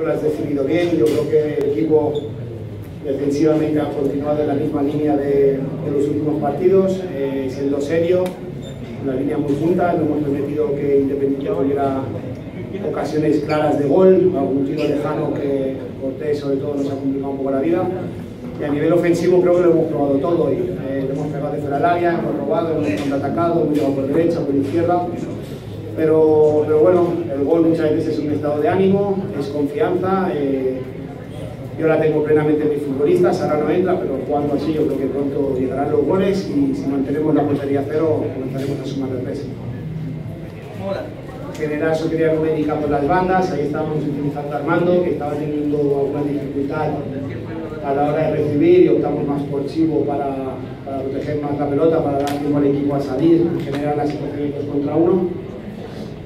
que lo has definido bien. Yo creo que el equipo defensivamente ha continuado en la misma línea de, los últimos partidos, eh, siendo serio, una línea muy junta. No hemos permitido que Independiente tuviera ocasiones claras de gol, algún tiro lejano que Cortés sobre todo nos ha complicado un poco la vida. Y a nivel ofensivo creo que lo hemos probado todo. Y, eh, hemos pegado de fuera del área, hemos robado, hemos contraatacado, hemos llegado por derecha, por izquierda. Pero, pero bueno, el gol muchas veces es un estado de ánimo, es confianza. Eh, yo la tengo plenamente en mis futbolistas, ahora no entra, pero jugando así yo creo que pronto llegarán los goles y si mantenemos la portería cero comenzaremos a sumar el peso. Eso quería que por las bandas, ahí estábamos utilizando a Armando, que estaba teniendo alguna dificultad a la hora de recibir y optamos más por Chivo para, para proteger más la pelota, para dar tiempo al equipo a salir, en general la situación de dos contra uno.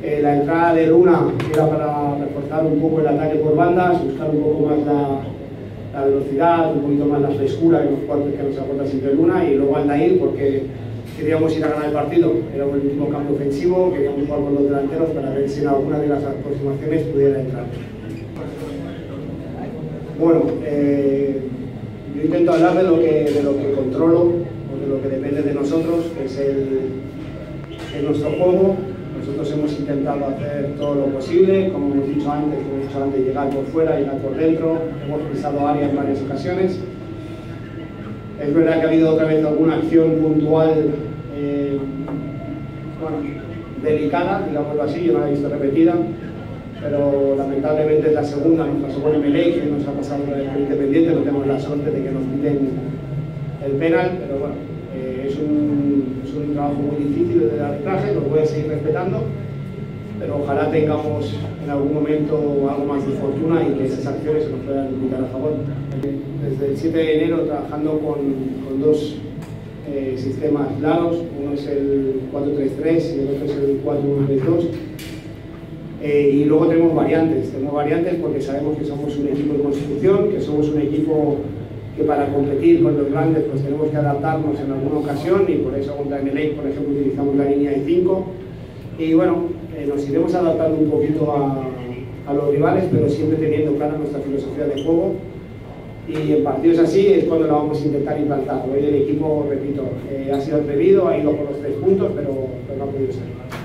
Eh, la entrada de Luna era para reforzar un poco el ataque por bandas, buscar un poco más la, velocidad, un poquito más la frescura que nos, que nos aporta siempre Luna y luego Aldair porque queríamos ir a ganar el partido, era el último cambio ofensivo, queríamos jugar con los delanteros para ver si en alguna de las aproximaciones pudiera entrar. Bueno, eh, yo intento hablar de lo, que, de lo que controlo, o de lo que depende de nosotros, que es el, nuestro juego. Nosotros hemos intentado hacer todo lo posible, como hemos dicho antes, como hemos dicho antes, llegar por fuera, llegar por dentro, hemos pisado áreas en varias ocasiones. Es verdad que ha habido otra vez alguna acción puntual eh, delicada, digámoslo así, yo no la he visto repetida, pero lamentablemente es la segunda, nos pasó con Emelec, que nos ha pasado con Independiente, no tenemos la suerte de que nos quiten el penal, pero bueno, eh, es, un, es, un, trabajo muy difícil el arbitraje, lo voy a seguir respetando, pero ojalá tengamos en algún momento algo más de fortuna y que esas acciones se nos puedan indicar a favor. Desde el 7 de enero trabajando con, con dos eh, sistemas claros, uno es el 433 y el otro es el 4132 eh, y luego tenemos variantes, tenemos variantes porque sabemos que somos un equipo de constitución, que somos un equipo que para competir con los grandes pues tenemos que adaptarnos en alguna ocasión y por eso contra Emelec, por ejemplo, utilizamos la línea de 5 y bueno, eh, nos iremos adaptando un poquito a, los rivales, pero siempre teniendo clara nuestra filosofía de juego y en partidos así es cuando lo vamos a intentar implantar. Hoy el equipo, repito, eh, ha sido atrevido, ha ido por los tres puntos, pero, pero no ha podido ser.